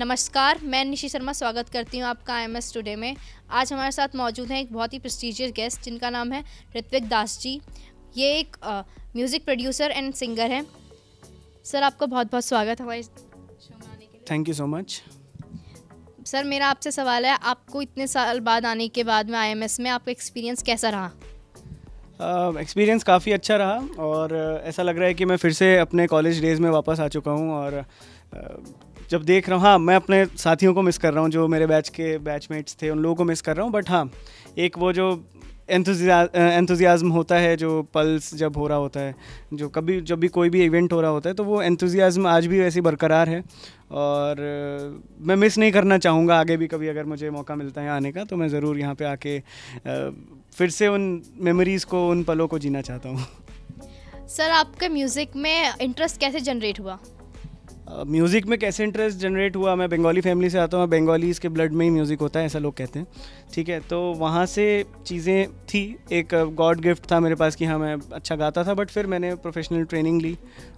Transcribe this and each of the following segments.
नमस्कार मैं निशी शर्मा स्वागत करती हूँ आपका आई एम एस टुडे में। आज हमारे साथ मौजूद हैं एक बहुत ही प्रेस्टिजियस गेस्ट जिनका नाम है ऋत्विक दास जी। ये एक म्यूज़िक प्रोड्यूसर एंड सिंगर हैं। सर आपका बहुत बहुत स्वागत हमारे शो में आने के लिए। Thank you so much sir मेरा आपसे सवाल है आपको इतने साल बाद आने के बाद में आई में आपका एक्सपीरियंस कैसा रहा? एक्सपीरियंस uh, काफ़ी अच्छा रहा और uh, ऐसा लग रहा है कि मैं फिर से अपने कॉलेज डेज़ में वापस आ चुका हूँ और uh, जब देख रहा हूँ हाँ मैं अपने साथियों को मिस कर रहा हूँ, जो मेरे बैच के बैचमेट्स थे, उन लोगों को मिस कर रहा हूँ बट हाँ एक वो जो एंथुजियाज़म होता है, जो पल्स जब हो रहा होता है, जो कभी, जब भी कोई भी इवेंट हो रहा होता है तो वो एंथुजियाज़म आज भी वैसी बरकरार है और मैं मिस नहीं करना चाहूँगा, आगे भी कभी अगर मुझे मौका मिलता है आने का तो मैं ज़रूर यहाँ पे आके फिर से उन मेमोरीज़ को, उन पलों को जीना चाहता हूँ। सर, आपके म्यूज़िक में इंटरेस्ट कैसे जनरेट हुआ? म्यूज़िक में कैसे इंटरेस्ट जनरेट हुआ? मैं बंगाली फैमिली से आता हूँ बंगाली इसके ब्लड में ही म्यूज़िक होता है, ऐसा लोग कहते हैं। ठीक है तो वहाँ से चीज़ें थी। एक गॉड गिफ्ट था मेरे पास कि हाँ मैं अच्छा गाता था बट फिर मैंने प्रोफेशनल ट्रेनिंग ली,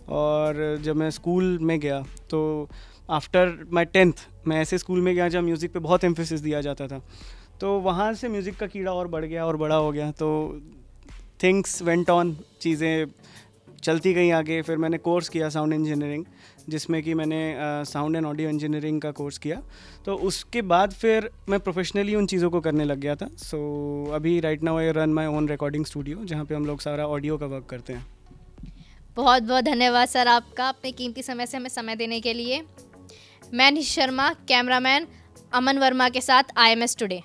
और जब मैं स्कूल में गया तो आफ्टर माई टेंथ मैं ऐसे स्कूल में गया जहाँ म्यूज़िक पर बहुत एम्फोसिस दिया जाता था। तो वहाँ से म्यूज़िक का कीड़ा और बढ़ गया, और बड़ा हो गया। तो थिंग्स वेंट ऑन चीज़ें चलती गई आगे फिर मैंने कोर्स किया साउंड इंजीनियरिंग जिसमें कि मैंने साउंड एंड ऑडियो इंजीनियरिंग का कोर्स किया। तो उसके बाद फिर मैं प्रोफेशनली उन चीज़ों को करने लग गया था। सो so, अभी right now I run my own recording studio जहाँ पे हम लोग सारा ऑडियो का वर्क करते हैं। बहुत बहुत धन्यवाद सर आपका अपने कीमती समय से हमें समय देने के लिए। मैं निश शर्मा कैमरामैन अमन वर्मा के साथ आई एम एस टुडे